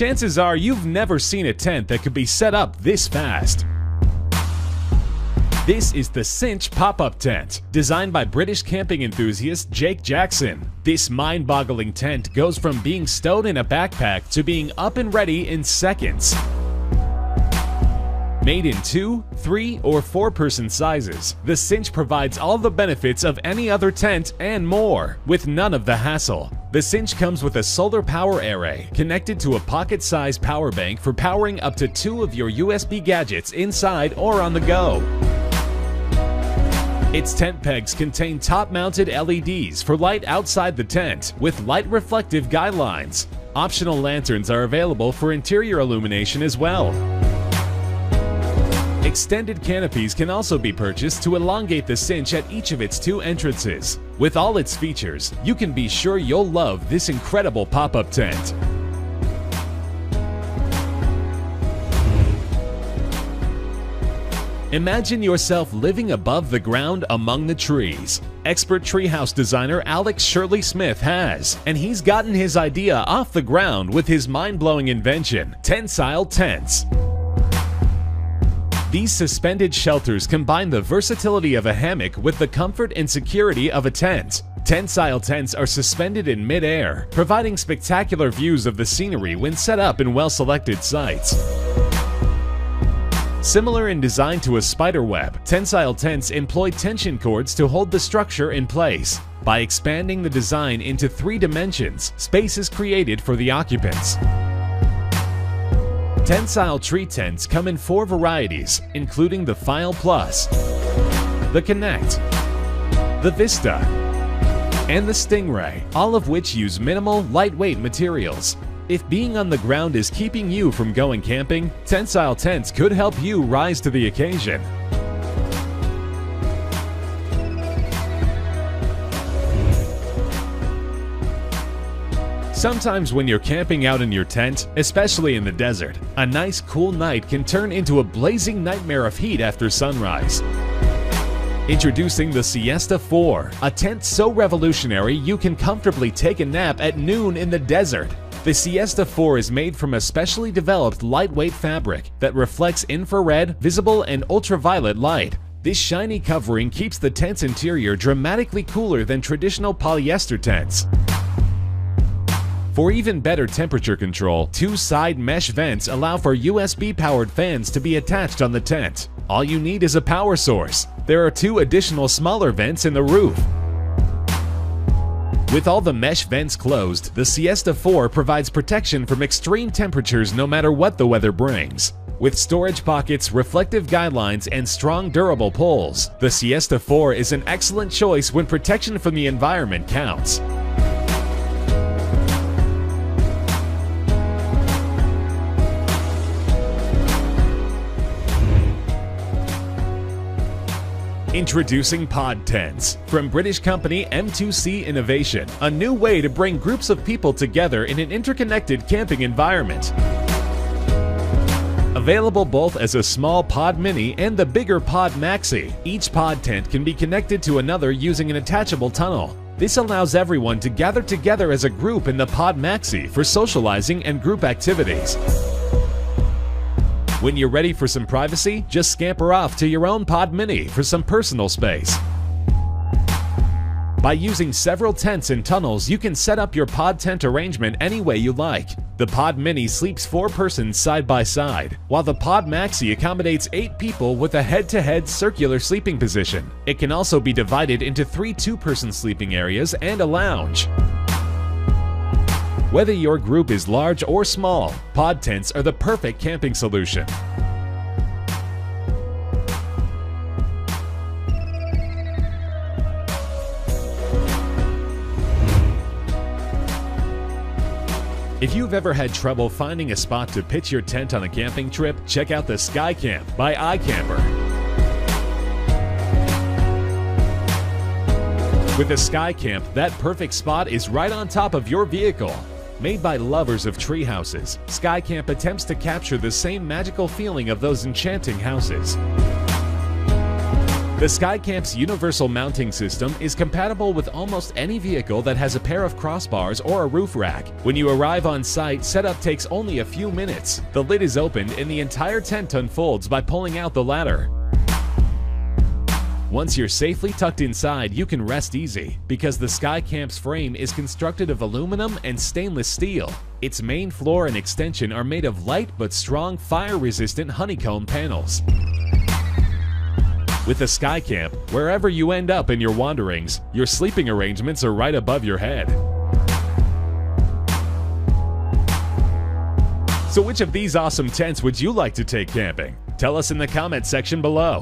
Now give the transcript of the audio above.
chances are you've never seen a tent that could be set up this fast. This is the Cinch pop-up tent, designed by British camping enthusiast Jake Jackson. This mind-boggling tent goes from being stowed in a backpack to being up and ready in seconds. Made in two, three, or four person sizes, the Cinch provides all the benefits of any other tent and more, with none of the hassle. The Cinch comes with a solar power array connected to a pocket-sized power bank for powering up to two of your USB gadgets inside or on the go. Its tent pegs contain top-mounted LEDs for light outside the tent with light reflective guidelines. Optional lanterns are available for interior illumination as well. Extended canopies can also be purchased to elongate the cinch at each of its two entrances. With all its features, you can be sure you'll love this incredible pop-up tent. Imagine yourself living above the ground among the trees. Expert treehouse designer Alex Shirley Smith has, and he's gotten his idea off the ground with his mind-blowing invention, Tentsile Tents. These suspended shelters combine the versatility of a hammock with the comfort and security of a tent. Tentsile tents are suspended in mid-air, providing spectacular views of the scenery when set up in well-selected sites. Similar in design to a spider web, Tentsile tents employ tension cords to hold the structure in place. By expanding the design into three dimensions, space is created for the occupants. Tentsile tree tents come in four varieties, including the File Plus, the Connect, the Vista, and the Stingray, all of which use minimal, lightweight materials. If being on the ground is keeping you from going camping, Tentsile Tents could help you rise to the occasion. Sometimes when you're camping out in your tent, especially in the desert, a nice cool night can turn into a blazing nightmare of heat after sunrise. Introducing the Siesta 4, a tent so revolutionary you can comfortably take a nap at noon in the desert. The Siesta 4 is made from a specially developed lightweight fabric that reflects infrared, visible, and ultraviolet light. This shiny covering keeps the tent's interior dramatically cooler than traditional polyester tents. For even better temperature control, two side mesh vents allow for USB-powered fans to be attached on the tent. All you need is a power source. There are two additional smaller vents in the roof. With all the mesh vents closed, the Siesta 4 provides protection from extreme temperatures no matter what the weather brings. With storage pockets, reflective guidelines, and strong durable poles, the Siesta 4 is an excellent choice when protection from the environment counts. Introducing Pod Tents from British company M2C Innovation, a new way to bring groups of people together in an interconnected camping environment. Available both as a small Pod Mini and the bigger Pod Maxi, each pod tent can be connected to another using an attachable tunnel. This allows everyone to gather together as a group in the Pod Maxi for socializing and group activities. When you're ready for some privacy, just scamper off to your own Pod Mini for some personal space. By using several tents and tunnels, you can set up your pod tent arrangement any way you like. The Pod Mini sleeps four persons side by side, while the Pod Maxi accommodates eight people with a head-to-head circular sleeping position. It can also be divided into three two-person sleeping areas and a lounge. Whether your group is large or small, pod tents are the perfect camping solution. If you've ever had trouble finding a spot to pitch your tent on a camping trip, check out the Sky Camp by iKamper. With the Sky Camp, that perfect spot is right on top of your vehicle. Made by lovers of tree houses, Skycamp attempts to capture the same magical feeling of those enchanting houses. The SkyCamp's universal mounting system is compatible with almost any vehicle that has a pair of crossbars or a roof rack. When you arrive on site, setup takes only a few minutes. The lid is opened and the entire tent unfolds by pulling out the ladder. Once you're safely tucked inside, you can rest easy because the SkyCamp's frame is constructed of aluminum and stainless steel. Its main floor and extension are made of light but strong fire-resistant honeycomb panels. With the SkyCamp, wherever you end up in your wanderings, your sleeping arrangements are right above your head. So which of these awesome tents would you like to take camping? Tell us in the comment section below.